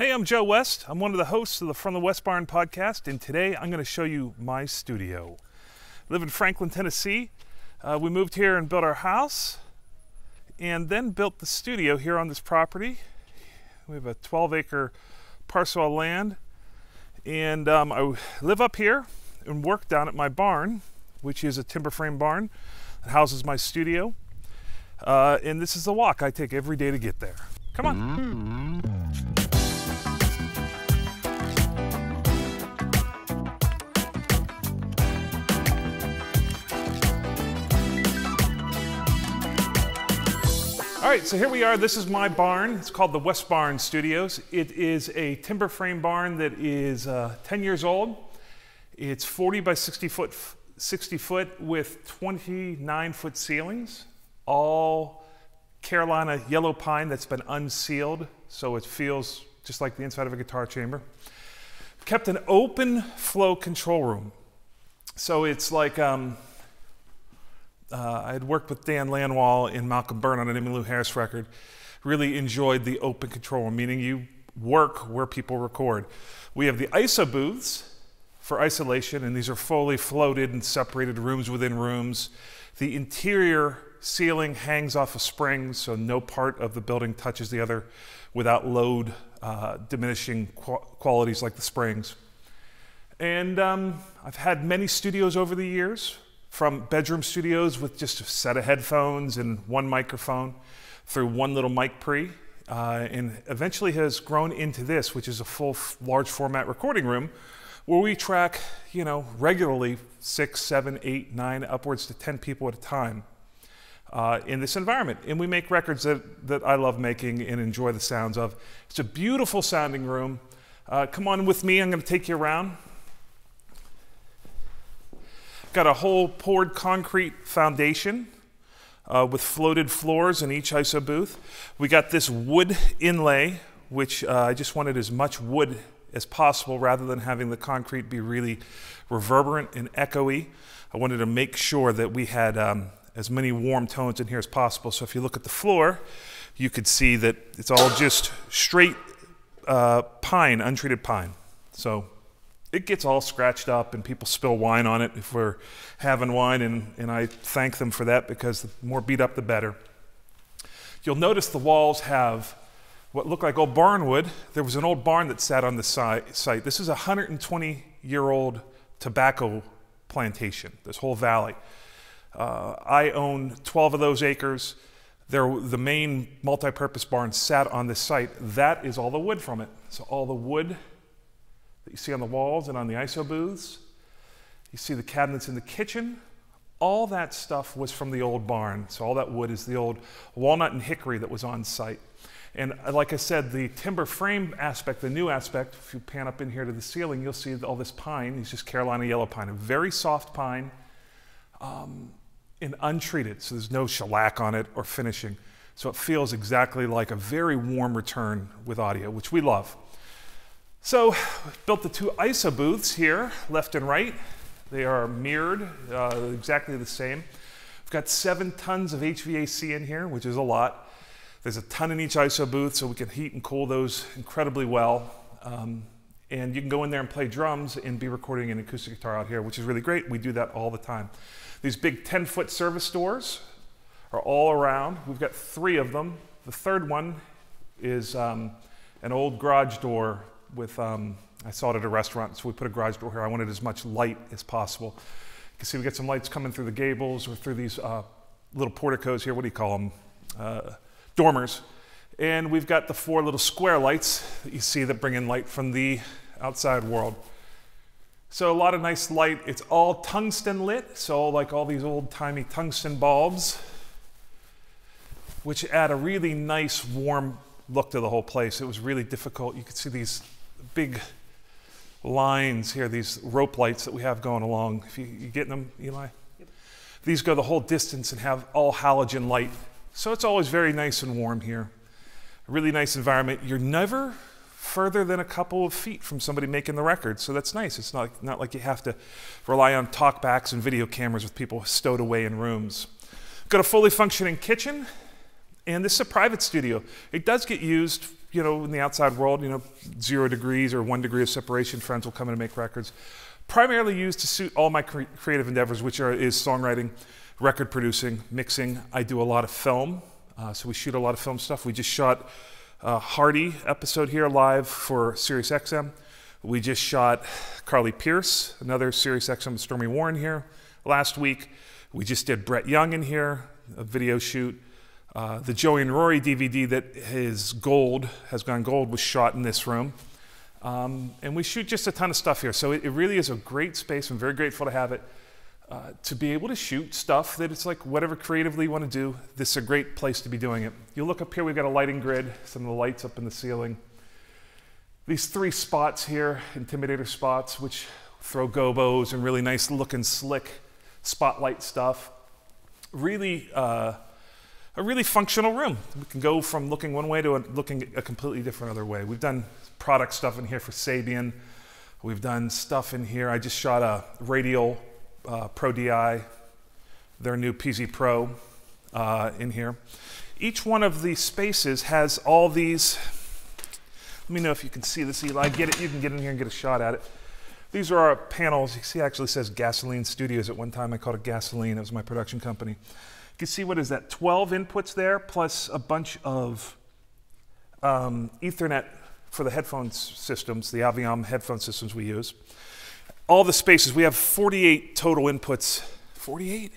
Hey, I'm Joe West. I'm one of the hosts of the From the West Barn podcast, and today I'm going to show you my studio. I live in Franklin, Tennessee. Uh, we moved here and built our house, and then built the studio here on this property. We have a 12 acre parcel of land, and um, I live up here and work down at my barn, which is a timber frame barn that houses my studio. Uh, and this is the walk I take every day to get there. Come on. All right, so here we are. This is my barn. It's called the West Barn Studios. It is a timber frame barn that is uh, 10 years old. It's 40 by 60 foot, 60 foot with 29 foot ceilings, all Carolina yellow pine that's been unsealed, so it feels just like the inside of a guitar chamber. Kept an open flow control room. So it's like um, uh, I had worked with Dan Lanois and Malcolm Burn on an Emmylou Harris record. Really enjoyed the open control meaning you work where people record. We have the ISO booths for isolation, and these are fully floated and separated rooms within rooms. The interior ceiling hangs off of spring, so no part of the building touches the other without load uh, diminishing qu qualities like the springs. And um, I've had many studios over the years from bedroom studios with just a set of headphones and one microphone through one little mic pre, uh, and eventually has grown into this, which is a full large format recording room where we track, you know, regularly six, seven, eight, nine, upwards to 10 people at a time uh, in this environment. And we make records that, that I love making and enjoy the sounds of. It's a beautiful sounding room. Uh, come on with me, I'm going to take you around. Got a whole poured concrete foundation uh, with floated floors in each ISO booth. We got this wood inlay, which uh, I just wanted as much wood as possible rather than having the concrete be really reverberant and echoey. I wanted to make sure that we had um, as many warm tones in here as possible. So if you look at the floor, you could see that it's all just straight uh, pine, untreated pine. So it gets all scratched up and people spill wine on it if we're having wine, and, and I thank them for that because the more beat up, the better. You'll notice the walls have what look like old barnwood. There was an old barn that sat on the si site. This is a 120 year old tobacco plantation, this whole valley. Uh, I own 12 of those acres. There, the main multi-purpose barn sat on this site. That is all the wood from it. So all the wood that you see on the walls and on the ISO booths. You see the cabinets in the kitchen. All that stuff was from the old barn. So all that wood is the old walnut and hickory that was on site. And uh, like I said, the timber frame aspect, the new aspect, if you pan up in here to the ceiling, you'll see all this pine. It's just Carolina yellow pine, a very soft pine um, and untreated. So there's no shellac on it or finishing. So it feels exactly like a very warm return with audio, which we love. So built the two ISO booths here, left and right. They are mirrored, uh, exactly the same. We've got seven tons of HVAC in here, which is a lot. There's a ton in each ISO booth, so we can heat and cool those incredibly well. Um, and you can go in there and play drums and be recording an acoustic guitar out here, which is really great. We do that all the time. These big 10 foot service doors are all around. We've got three of them. The third one is um, an old garage door with, um, I saw it at a restaurant, so we put a garage door here. I wanted as much light as possible. You can see we get some lights coming through the gables or through these uh, little porticos here. What do you call them? Uh, dormers. And we've got the four little square lights that you see that bring in light from the outside world. So a lot of nice light. It's all tungsten lit, so like all these old timey tungsten bulbs, which add a really nice warm look to the whole place. It was really difficult. You could see these big lines here, these rope lights that we have going along. If you, you getting them, Eli? Yep. These go the whole distance and have all halogen light. So it's always very nice and warm here. A really nice environment. You're never further than a couple of feet from somebody making the record. So that's nice. It's not, not like you have to rely on talkbacks and video cameras with people stowed away in rooms. Got a fully functioning kitchen And this is a private studio. It does get used, you know, in the outside world, you know, zero degrees or one degree of separation, friends will come in and make records. Primarily used to suit all my cre- creative endeavors, which are, is songwriting, record producing, mixing. I do a lot of film, uh, so we shoot a lot of film stuff. We just shot a Hardy episode here live for SiriusXM. We just shot Carly Pearce, another SiriusXM Stormy Warren here last week. We just did Brett Young in here, a video shoot. Uh, the Joey and Rory DVD that is gold, has gone gold, was shot in this room. Um, and we shoot just a ton of stuff here. So it, it, really is a great space. I'm very grateful to have it. Uh, to be able to shoot stuff that it's like whatever creatively you want to do, this is a great place to be doing it. You look up here, we've got a lighting grid, some of the lights up in the ceiling. These three spots here, intimidator spots, which throw gobos and really nice looking slick spotlight stuff. Really, uh, a really functional room. We can go from looking one way to a, looking a completely different other way. We've done product stuff in here for Sabian. We've done stuff in here. I just shot a radial uh, Pro DI, their new PZ Pro uh, in here. Each one of these spaces has all these. Let me know if you can see this, Eli. Get it. You can get in here and get a shot at it. These are our panels. You see, it actually says Gasoline Studios. At one time, I called it Gasoline. It was my production company. You can see what is that? 12 inputs there, plus a bunch of um, Ethernet for the headphone systems, the Aviom headphone systems we use all the spaces. We have 48 total inputs. 48?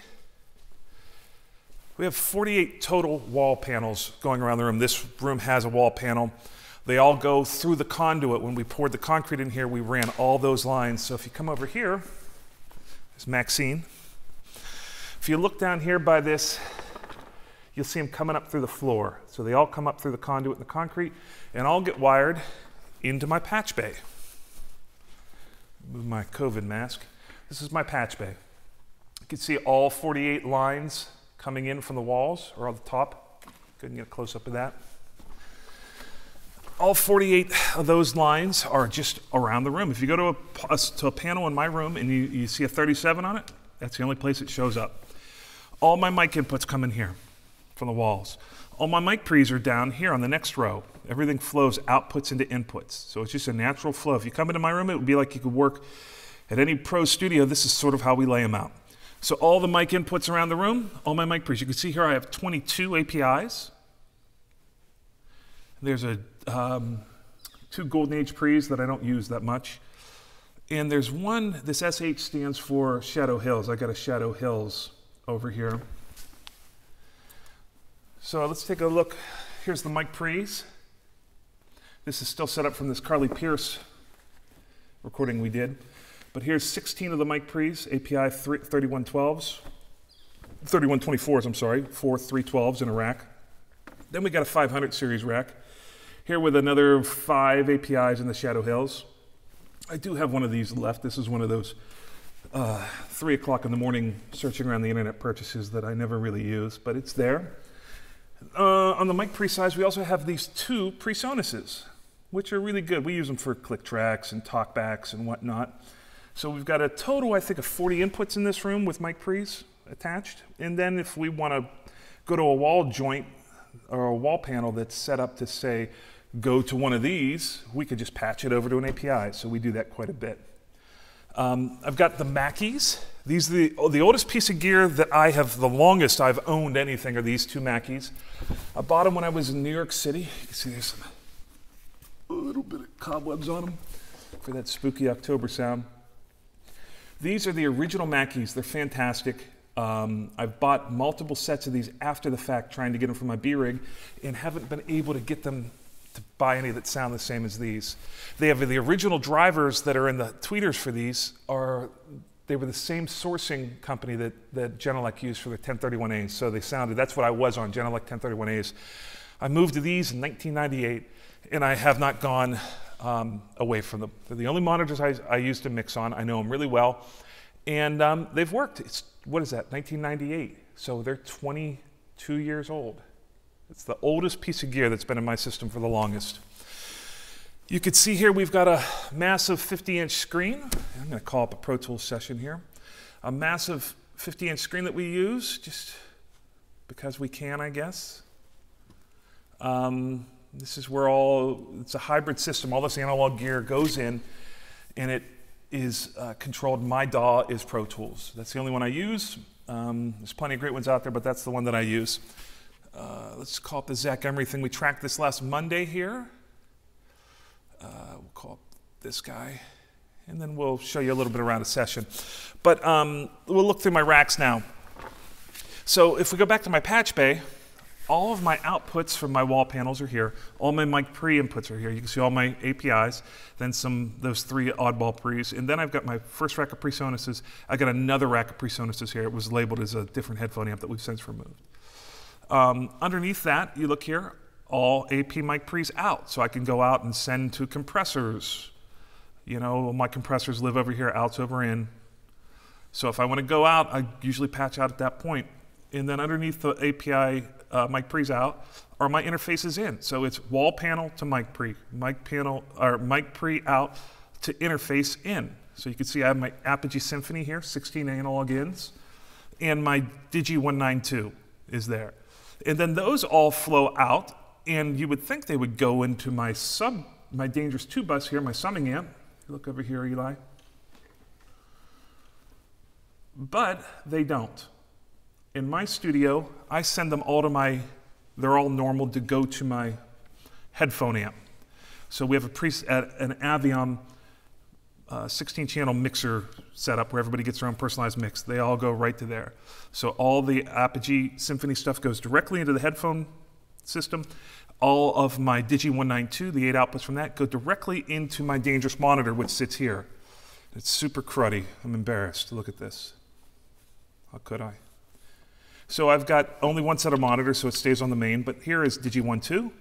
We have 48 total wall panels going around the room. This room has a wall panel. They all go through the conduit. When we poured the concrete in here, we ran all those lines. So if you come over here, there's Maxine. If you look down here by this, you'll see them coming up through the floor. So they all come up through the conduit and the concrete and all get wired into my patch bay move my COVID mask. This is my patch bay. You can see all 48 lines coming in from the walls or on the top. Couldn't get a close up of that. All 48 of those lines are just around the room. If you go to a, to a panel in my room and you, you see a 37 on it, that's the only place it shows up. All my mic inputs come in here from the walls. All my mic pre's are down here on the next row. Everything flows outputs into inputs. So it's just a natural flow. If you come into my room, it would be like you could work at any pro studio. This is sort of how we lay them out. So all the mic inputs around the room, all my mic pre's. You can see here I have 22 APIs. There's a um, two Golden Age pre's that I don't use that much. And there's one, this SH stands for Shadow Hills. I got a Shadow Hills over here. So let's take a look. Here's the mic pre's. This is still set up from this Carly Pearce recording we did. But here's 16 of the mic pre's, API 3112s, 3124s, I'm sorry, four 312s in a rack. Then we got a 500 series rack. Here with another five APIs in the Shadow Hills. I do have one of these left. This is one of those uh, three o'clock in the morning searching around the internet purchases that I never really use, but it's there. Uh, on the mic pre-size, we also have these two PreSonuses, which are really good. We use them for click tracks and talkbacks and whatnot. So we've got a total, I think, of 40 inputs in this room with mic pre's attached. And then if we want to go to a wall joint or a wall panel that's set up to say, go to one of these, we could just patch it over to an API. So we do that quite a bit. Um, I've got the Mackies. These are the, oh, the oldest piece of gear that I have, the longest I've owned anything are these two Mackies. I bought them when I was in New York City. You can see there's some, a little bit of cobwebs on them for that spooky October sound. These are the original Mackies. They're fantastic. Um, I've bought multiple sets of these after the fact, trying to get them for my B rig, and haven't been able to get them to buy any that sound the same as these. They have the original drivers that are in the tweeters for these are they were the same sourcing company that, that Genelec used for the 1031As. So they sounded, that's what I was on, Genelec 1031As. I moved to these in 1998 and I have not gone um, away from them. They're the only monitors I, I used to mix on. I know them really well. And um, they've worked. It's, what is that, 1998. So they're 22 years old. It's the oldest piece of gear that's been in my system for the longest. You can see here we've got a massive 50 inch screen. I'm going to call up a Pro Tools session here. A massive 50 inch screen that we use just because we can, I guess. Um, this is where all, it's a hybrid system. All this analog gear goes in and it is uh, controlled. My DAW is Pro Tools. That's the only one I use. Um, there's plenty of great ones out there, but that's the one that I use. Uh, let's call it the Zach Emery thing. We tracked this last Monday here. Uh, we'll call this guy. And then we'll show you a little bit around a session. But um, we'll look through my racks now. So if we go back to my patch bay, all of my outputs from my wall panels are here. All my mic pre inputs are here. You can see all my APIs, then some those three oddball pre's, and then I've got my first rack of PreSonuses. I got another rack of PreSonuses here. It was labeled as a different headphone amp that we've since removed. Um, underneath that, you look here, all AP mic pre's out, so I can go out and send to compressors. You know, my compressors live over here, outs over in. So if I want to go out, I usually patch out at that point. And then underneath the API uh, mic pre's out or my interfaces in. So it's wall panel to mic pre, mic panel or mic pre out to interface in. So you can see I have my Apogee Symphony here, 16 analog ins, and my Digi 192 is there. And then those all flow out, and you would think they would go into my sub, my Dangerous 2 bus here, my summing amp. Look over here, Eli. But they don't in my studio, I send them all to my, they're all normal to go to my headphone amp. So we have a pre, an Aviom uh, 16 channel mixer setup where everybody gets their own personalized mix. They all go right to there. So all the Apogee Symphony stuff goes directly into the headphone system. All of my Digi 192, the eight outputs from that, go directly into my dangerous monitor, which sits here. It's super cruddy. I'm embarrassed. Look at this. How could I? So I've got only one set of monitors, so it stays on the main, but here is Digi 12,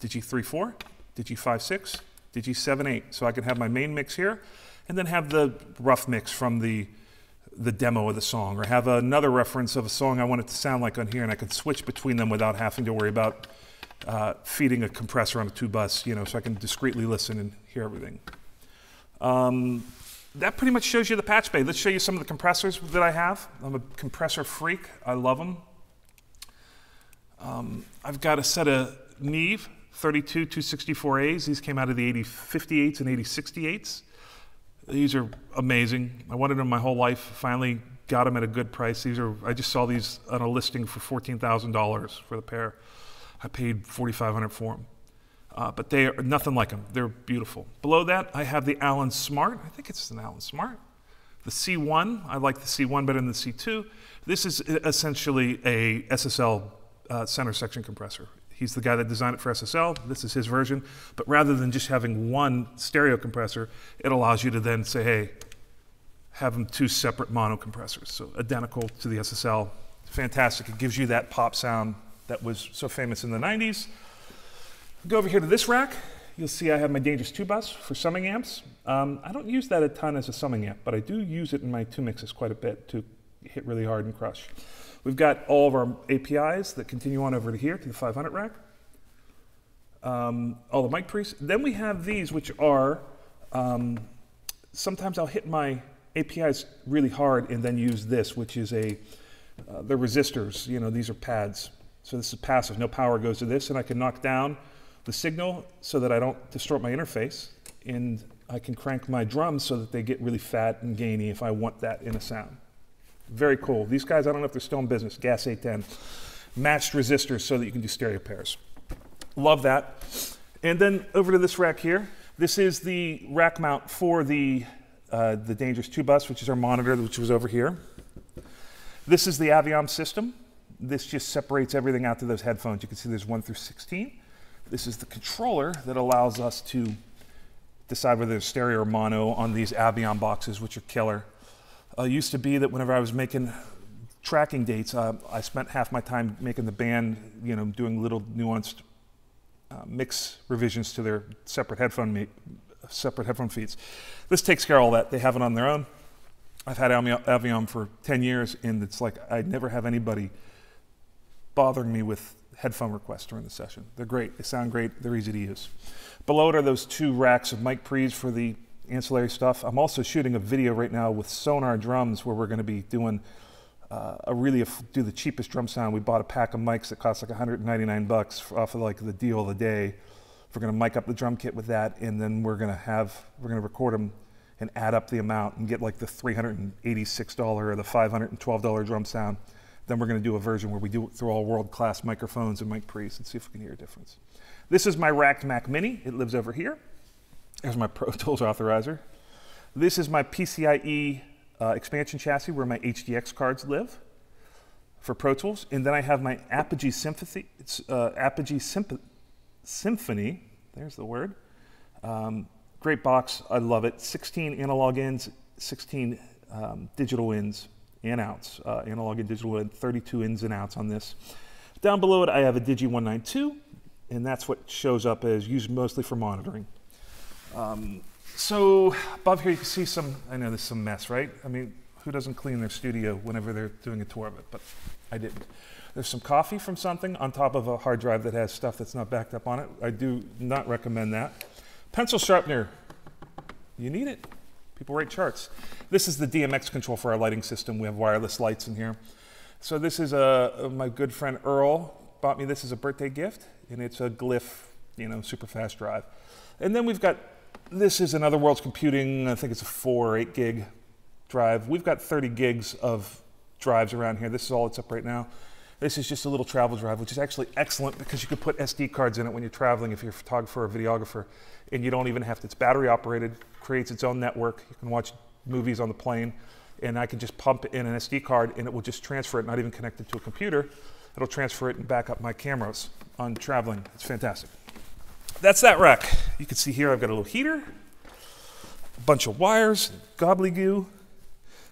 Digi 34, Digi 56, DG7, 8. So I can have my main mix here and then have the rough mix from the, the demo of the song or have another reference of a song I want it to sound like on here and I can switch between them without having to worry about uh, feeding a compressor on a two bus, you know, so I can discreetly listen and hear everything. Um, that pretty much shows you the patch bay. Let's show you some of the compressors that I have. I'm a compressor freak. I love them. Um, I've got a set of Neve 32 264As. These came out of the 8058s and 8068s. These are amazing. I wanted them my whole life. Finally got them at a good price. These are I just saw these on a listing for $14,000 for the pair. I paid 4500 for them. Uh, but they are nothing like them. They're beautiful. Below that, I have the Alan Smart. I think it's an Alan Smart. The C1, I like the C1 better than the C2. This is essentially a SSL uh, center section compressor. He's the guy that designed it for SSL. This is his version. But rather than just having one stereo compressor, it allows you to then say, hey, have them two separate mono compressors. So identical to the SSL. Fantastic. It gives you that pop sound that was so famous in the 90s. Go over here to this rack. You'll see I have my Dangerous 2 bus for summing amps. Um, I don't use that a ton as a summing amp, but I do use it in my two mixes quite a bit to hit really hard and crush. We've got all of our APIs that continue on over to here to the 500 rack. Um, all the mic pre's. Then we have these, which are um, sometimes I'll hit my APIs really hard and then use this, which is a uh, the resistors. You know, these are pads. So this is passive. No power goes to this, and I can knock down the signal so that I don't distort my interface, and I can crank my drums so that they get really fat and gainy if I want that in a sound. Very cool. These guys, I don't know if they're still in business, Gas 810. Matched resistors so that you can do stereo pairs. Love that. And then over to this rack here. This is the rack mount for the, uh, the Dangerous 2 bus, which is our monitor, which was over here. This is the Aviom system. This just separates everything out to those headphones. You can see there's 1 through 16. This is the controller that allows us to decide whether it's stereo or mono on these Aviom boxes, which are killer. Uh, used to be that whenever I was making tracking dates, uh, I spent half my time making the band, you know, doing little nuanced uh, mix revisions to their separate headphone separate headphone feeds. This takes care of all that. They have it on their own. I've had Aviom for 10 years, and it's like I never have anybody bothering me with headphone requests during the session. They're great. They sound great. They're easy to use. Below it are those two racks of mic pre's for the ancillary stuff. I'm also shooting a video right now with Sonor Drums where we're going to be doing uh, a really do the cheapest drum sound. We bought a pack of mics that cost like 199 bucks off of like the deal of the day. We're going to mic up the drum kit with that, and then we're going to have we're going to record them and add up the amount and get like the $386 or the $512 drum sound. Then we're going to do a version where we do it through all world-class microphones and mic pre's and see if we can hear a difference. This is my racked Mac Mini. It lives over here. There's my Pro Tools authorizer. This is my PCIe uh, expansion chassis where my HDX cards live for Pro Tools. And then I have my Apogee Symphony, it's uh, Apogee Symp Symphony, there's the word. Um, great box, I love it. 16 analog ins, 16 um, digital ins and outs, uh, analog and digital in, 32 ins and outs on this. Down below it, I have a Digi 192, and that's what shows up as used mostly for monitoring. Um, so above here you can see some, I know there's some mess, right? I mean, who doesn't clean their studio whenever they're doing a tour of it? But I didn't. There's some coffee from something on top of a hard drive that has stuff that's not backed up on it. I do not recommend that. Pencil sharpener, you need it. People write charts. This is the DMX control for our lighting system. We have wireless lights in here. So this is a, my good friend Earl bought me this as a birthday gift, and it's a Glyph, you know, super fast drive. And then we've got this is another World's Computing, I think it's a four or eight gig drive. We've got 30 gigs of drives around here. This is all it's up right now. This is just a little travel drive, which is actually excellent because you could put SD cards in it when you're traveling if you're a photographer or videographer, and you don't even have to, it's battery operated, creates its own network. You can watch movies on the plane, and I can just pump in an SD card and it will just transfer it, not even connected to a computer. It'll transfer it and back up my cameras on traveling. It's fantastic that's that rack. You can see here I've got a little heater, a bunch of wires, gobbledygoo.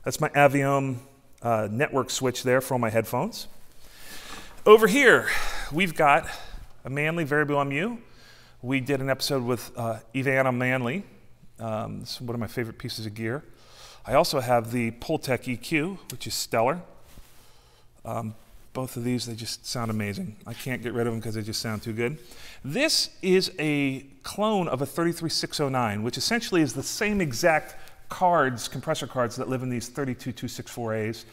That's my Aviom uh, network switch there for all my headphones. Over here, we've got a Manley Variable MU. We did an episode with uh, EveAnna Manley. Um, it's one of my favorite pieces of gear. I also have the Pultec EQ, which is stellar. Um, both of these, they just sound amazing. I can't get rid of them because they just sound too good. This is a clone of a 33609, which essentially is the same exact cards, compressor cards that live in these 32264As.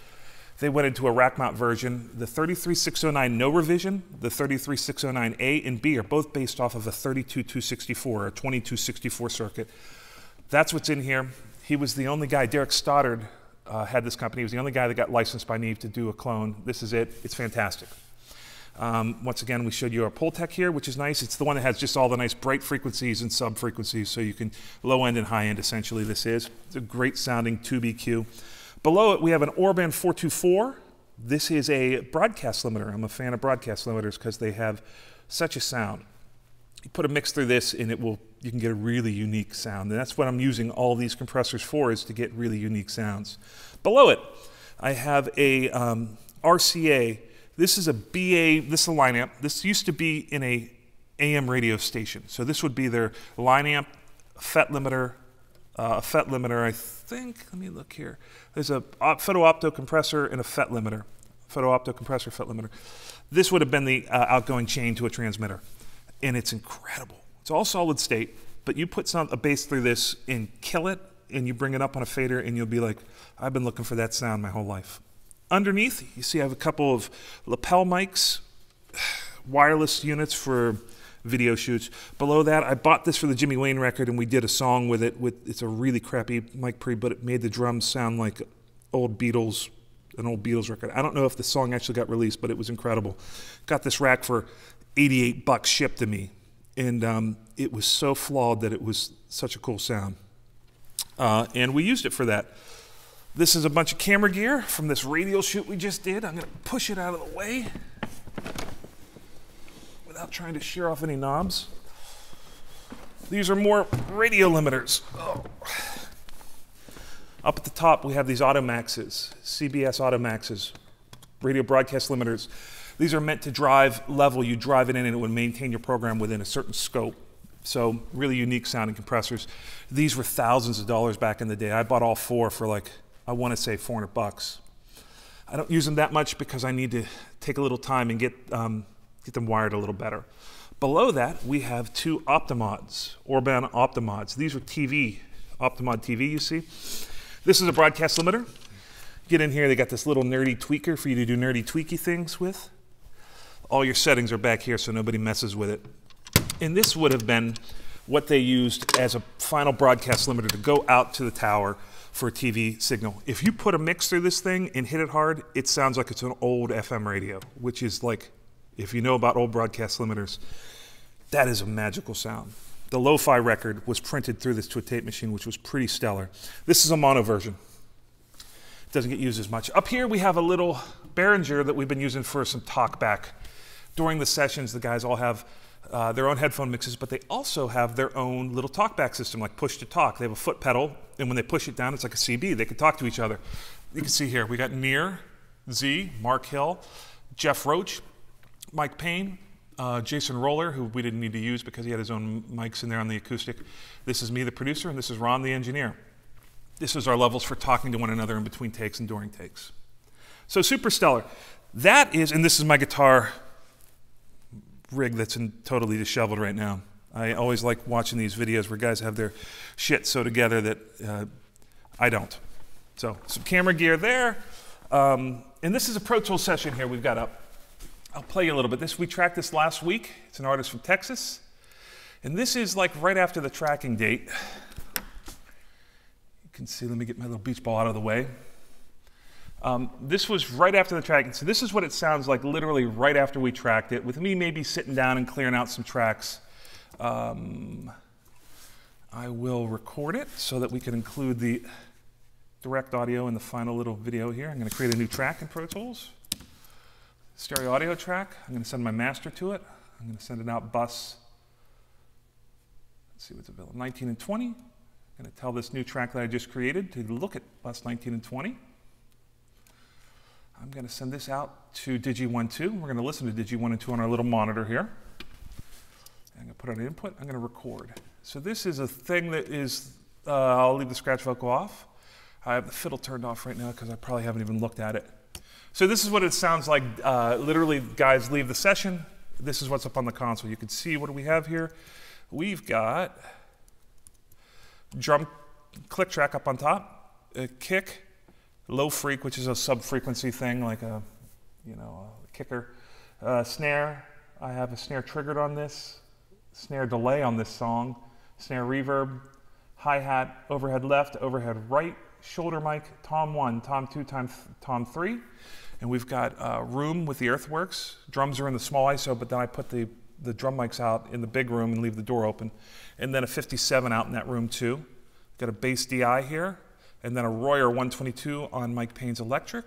They went into a rack mount version. The 33609 no revision, the 33609A and B are both based off of a 32264 or 2264 circuit. That's what's in here. He was the only guy, Derek Stoddard, uh, had this company. He was the only guy that got licensed by Neve to do a clone. This is it. It's fantastic. Um, once again, we showed you our Pultec here, which is nice. It's the one that has just all the nice bright frequencies and sub frequencies, so you can low end and high end. Essentially, this is it's a great sounding 2BQ. Below it, we have an Orban 424. This is a broadcast limiter. I'm a fan of broadcast limiters because they have such a sound. You put a mix through this, and it will you can get a really unique sound. And that's what I'm using all these compressors for, is to get really unique sounds. Below it, I have a um, RCA. This is a BA, this is a line amp. This used to be in a AM radio station. So this would be their line amp, FET limiter, uh, a FET limiter, I think, let me look here. There's a photo opto compressor and a FET limiter, photo opto compressor, FET limiter. This would have been the uh, outgoing chain to a transmitter. And it's incredible. It's all solid state, but you put some, a bass through this and kill it, and you bring it up on a fader, and you'll be like, I've been looking for that sound my whole life. Underneath, you see I have a couple of lapel mics, wireless units for video shoots. Below that, I bought this for the Jimmy Wayne record, and we did a song with it. With it's a really crappy mic pre, but it made the drums sound like old Beatles, an old Beatles record. I don't know if the song actually got released, but it was incredible. Got this rack for 88 bucks shipped to me and um, it was so flawed that it was such a cool sound. Uh, and we used it for that. This is a bunch of camera gear from this radial shoot we just did. I'm going to push it out of the way without trying to shear off any knobs. These are more radio limiters. Oh. Up at the top, we have these Audimaxes, CBS Audimaxes, radio broadcast limiters. These are meant to drive level. You drive it in and it would maintain your program within a certain scope. So really unique sounding compressors. These were thousands of dollars back in the day. I bought all four for like, I want to say 400 bucks. I don't use them that much because I need to take a little time and get, um, get them wired a little better. Below that, we have two Optimods, Orban Optimods. These are TV, Optimod TV, you see. This is a broadcast limiter. Get in here, they got this little nerdy tweaker for you to do nerdy tweaky things with. All your settings are back here so nobody messes with it. And this would have been what they used as a final broadcast limiter to go out to the tower for a TV signal. If you put a mix through this thing and hit it hard, it sounds like it's an old FM radio, which is like, if you know about old broadcast limiters, that is a magical sound. The lo-fi record was printed through this to a tape machine, which was pretty stellar. This is a mono version. It doesn't get used as much. Up here we have a little Behringer that we've been using for some talkback. During the sessions, the guys all have uh, their own headphone mixes, but they also have their own little talkback system, like push to talk. They have a foot pedal, and when they push it down, it's like a CB. They can talk to each other. You can see here, we got Near, Z, Mark Hill, Jeff Roach, Mike Payne, uh, Jason Roller, who we didn't need to use because he had his own mics in there on the acoustic. This is me, the producer, and this is Ron, the engineer. This is our levels for talking to one another in between takes and during takes. So super stellar. That is, and this is my guitar rig that's in, totally disheveled right now. I always like watching these videos where guys have their shit so together that uh, I don't. So some camera gear there. Um, and this is a Pro Tool session here we've got up. I'll play you a little bit. This we tracked this last week. It's an artist from Texas. And this is like right after the tracking date. You can see, let me get my little beach ball out of the way. Um, this was right after the tracking. So this is what it sounds like literally right after we tracked it, with me maybe sitting down and clearing out some tracks. Um, I will record it so that we can include the direct audio in the final little video here. I'm going to create a new track in Pro Tools. Stereo audio track. I'm going to send my master to it. I'm going to send it out bus. Let's see what's available. 19 and 20. I'm going to tell this new track that I just created to look at bus 19 and 20. I'm going to send this out to Digi12. We're going to listen to Digi1 and 2 on our little monitor here. I'm going to put on input. I'm going to record. So this is a thing that is, uh, I'll leave the scratch vocal off. I have the fiddle turned off right now because I probably haven't even looked at it. So this is what it sounds like. Uh, literally, guys leave the session. This is what's up on the console. You can see what do we have here. We've got drum click track up on top, a kick, low freak, which is a sub-frequency thing, like a, you know, a kicker. Uh, snare, I have a snare triggered on this, snare delay on this song, snare reverb, hi-hat, overhead left, overhead right, shoulder mic, tom one, tom two, tom, tom three. And we've got uh, room with the Earthworks. Drums are in the small ISO, but then I put the, the drum mics out in the big room and leave the door open. And then a 57 out in that room too. Got a bass DI here, and then a Royer 122 on Mike Payne's electric,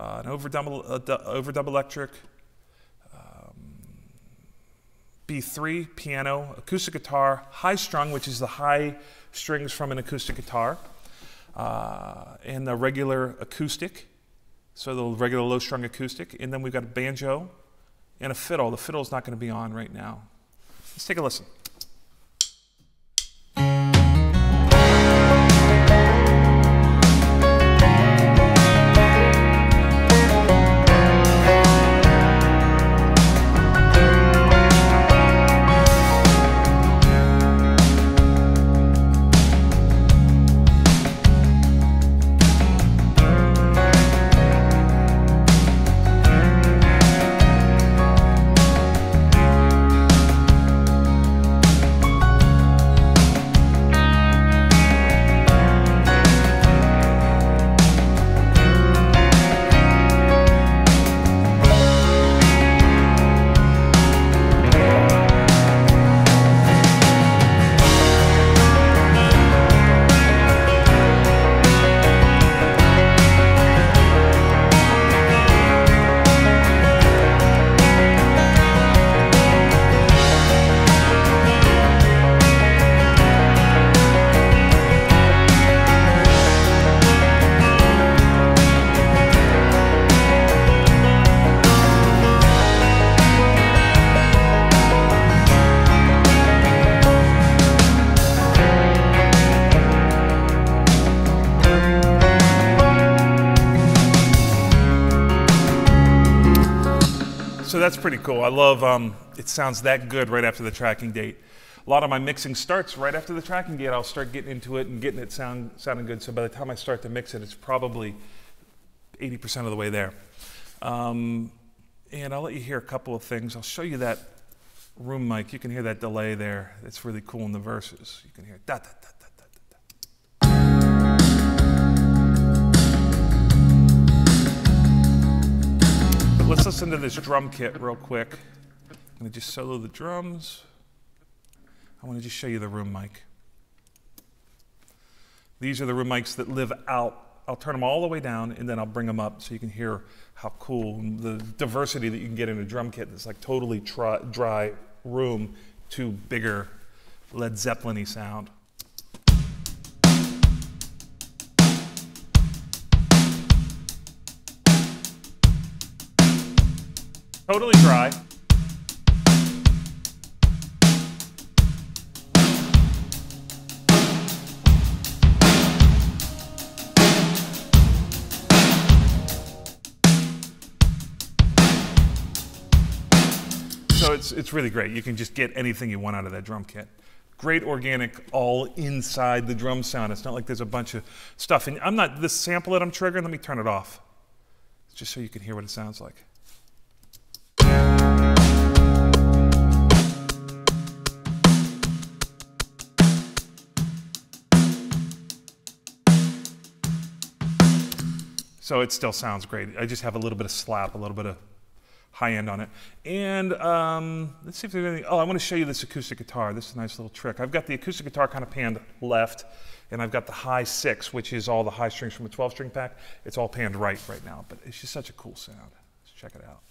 uh, an overdub, uh, overdub electric, um, B3 piano, acoustic guitar, high strung, which is the high strings from an acoustic guitar, uh, and the regular acoustic, so the regular low strung acoustic, and then we've got a banjo and a fiddle. The fiddle is not going to be on right now. Let's take a listen. That's pretty cool. I love um, it sounds that good right after the tracking date. A lot of my mixing starts right after the tracking date. I'll start getting into it and getting it sound sounding good. So by the time I start to mix it, it's probably 80% of the way there. Um, and I'll let you hear a couple of things. I'll show you that room mic. You can hear that delay there. It's really cool in the verses. You can hear da da da. Let's listen to this drum kit real quick. I'm going to just solo the drums. I want to just show you the room mic. These are the room mics that live out. I'll turn them all the way down and then I'll bring them up so you can hear how cool the diversity that you can get in a drum kit. It's like totally dry, dry room to bigger Led Zeppelin sound. Totally dry. So it's, it's really great. You can just get anything you want out of that drum kit. Great organic, all inside the drum sound. It's not like there's a bunch of stuff. And I'm not, this sample that I'm triggering, let me turn it off. Just so you can hear what it sounds like. So it still sounds great. I just have a little bit of slap, a little bit of high end on it. And um, let's see if there's anything. Oh, I want to show you this acoustic guitar. This is a nice little trick. I've got the acoustic guitar kind of panned left, and I've got the high six, which is all the high strings from a 12 string pack. It's all panned right right now, but it's just such a cool sound. Let's check it out.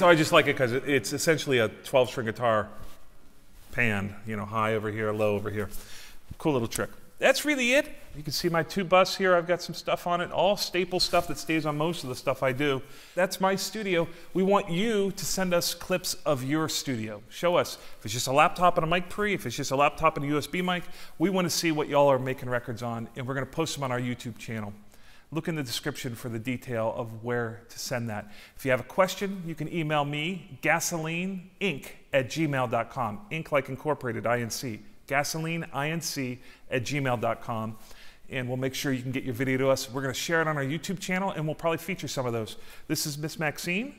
So I just like it because it's essentially a 12 string guitar panned, you know, high over here, low over here. Cool little trick. That's really it. You can see my two bus here. I've got some stuff on it, all staple stuff that stays on most of the stuff I do. That's my studio. We want you to send us clips of your studio. Show us if it's just a laptop and a mic pre, if it's just a laptop and a USB mic. We want to see what y'all are making records on, and we're going to post them on our YouTube channel look in the description for the detail of where to send that. If you have a question, you can email me, gasolineinc at gmail.com. Inc like incorporated, INC. Gasolineinc at gmail.com. And we'll make sure you can get your video to us. We're going to share it on our YouTube channel, and we'll probably feature some of those. This is Miss Maxine.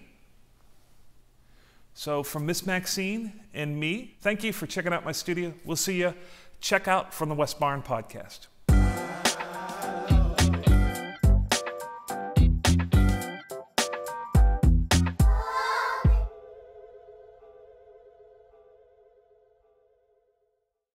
So, from Miss Maxine and me, thank you for checking out my studio. We'll see you. Check out from the West Barn podcast.